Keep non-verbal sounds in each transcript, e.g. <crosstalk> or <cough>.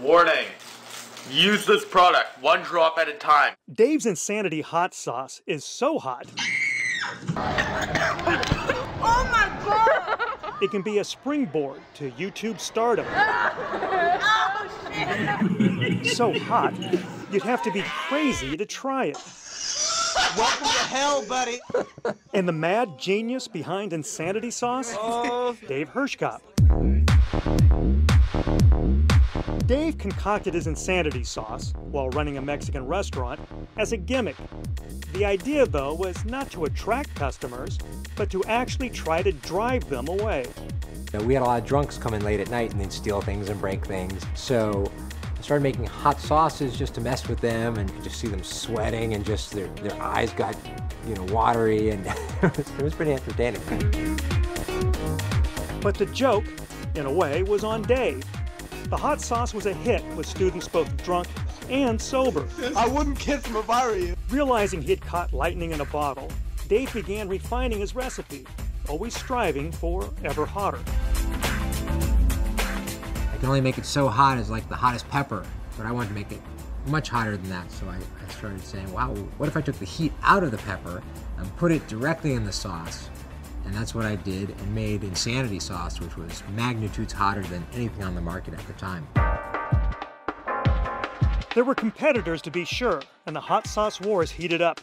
Warning. Use this product one drop at a time. Dave's Insanity hot sauce is so hot. oh my god! It can be a springboard to YouTube stardom. <laughs> oh shit! so hot, you'd have to be crazy to try it. Welcome to hell, buddy. And the mad genius behind Insanity Sauce? Oh. Dave Hirschkop. Dave concocted his insanity sauce while running a Mexican restaurant as a gimmick. The idea, though, was not to attract customers, but to actually try to drive them away. We had a lot of drunks come in late at night and they'd steal things and break things. So I started making hot sauces just to mess with them and just see them sweating and just their, their eyes got, you know, watery and <laughs> it was pretty entertaining. But the joke, in a way, was on Dave. The hot sauce was a hit with students both drunk and sober. <laughs> I wouldn't kiss him if I were you. Realizing he had caught lightning in a bottle, Dave began refining his recipe, always striving for ever hotter. I can only make it so hot as like the hottest pepper, but I wanted to make it much hotter than that. So I, I started saying, wow, what if I took the heat out of the pepper and put it directly in the sauce? And that's what I did and made Insanity sauce, which was magnitudes hotter than anything on the market at the time. There were competitors to be sure, and the hot sauce wars heated up.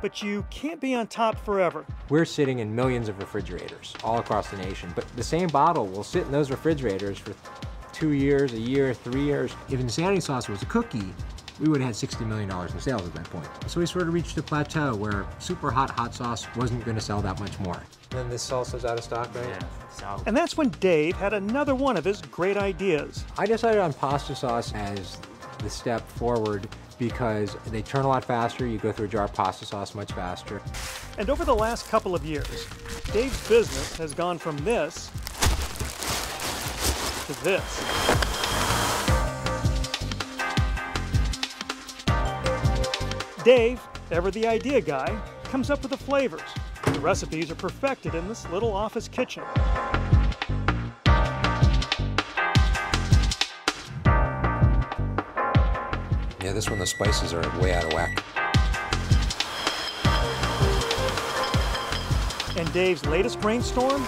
But you can't be on top forever. We're sitting in millions of refrigerators all across the nation, but the same bottle will sit in those refrigerators for two years, a year, three years. If Insanity sauce was a cookie, we would have had $60 million in sales at that point. So we sort of reached a plateau where super hot hot sauce wasn't going to sell that much more. And then this salsa's out of stock, right? Yeah. So. And that's when Dave had another one of his great ideas. I decided on pasta sauce as the step forward because they turn a lot faster. You go through a jar of pasta sauce much faster. And over the last couple of years, Dave's business has gone from this to this. Dave, ever the idea guy, comes up with the flavors. The recipes are perfected in this little office kitchen. Yeah, this one the spices are way out of whack. And Dave's latest brainstorm?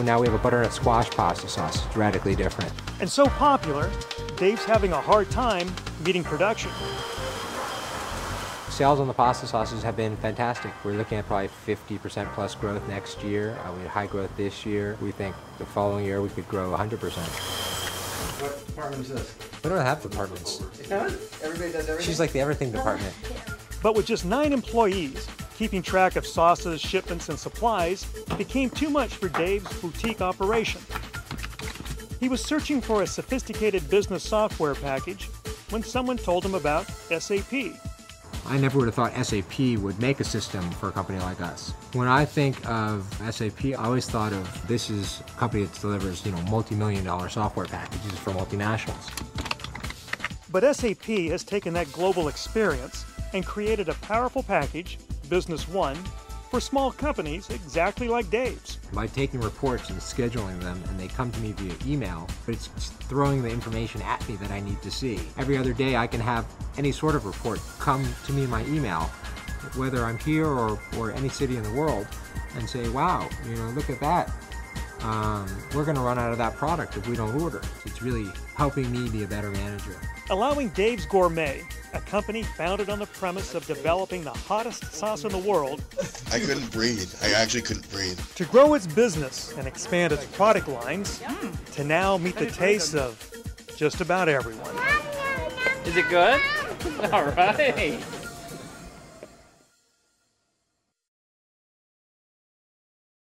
Now we have a butternut squash pasta sauce. It's radically different. And so popular, Dave's having a hard time meeting production. Sales on the pasta sauces have been fantastic. We're looking at probably 50% plus growth next year. Uh, we had high growth this year. We think the following year we could grow 100%. What department is this? We don't have departments. Everybody does everything? She's like the everything department. But with just nine employees, keeping track of sauces, shipments, and supplies became too much for Dave's boutique operation. He was searching for a sophisticated business software package when someone told him about SAP. I never would have thought SAP would make a system for a company like us. When I think of SAP, I always thought of this is a company that delivers, you know, multi-million dollar software packages for multinationals. But SAP has taken that global experience and created a powerful package, Business One, for small companies exactly like Dave's. By taking reports and scheduling them, and they come to me via email, but it's throwing the information at me that I need to see. Every other day, I can have any sort of report come to me in my email, whether I'm here or, or any city in the world, and say, wow, you know, look at that. Um, we're going to run out of that product if we don't order. It's really helping me be a better manager. Allowing Dave's Gourmet, a company founded on the premise of developing the hottest sauce in the world, I couldn't breathe. I actually couldn't breathe. to grow its business and expand its product lines, to now meet the tastes of just about everyone. Is it good? <laughs> All right.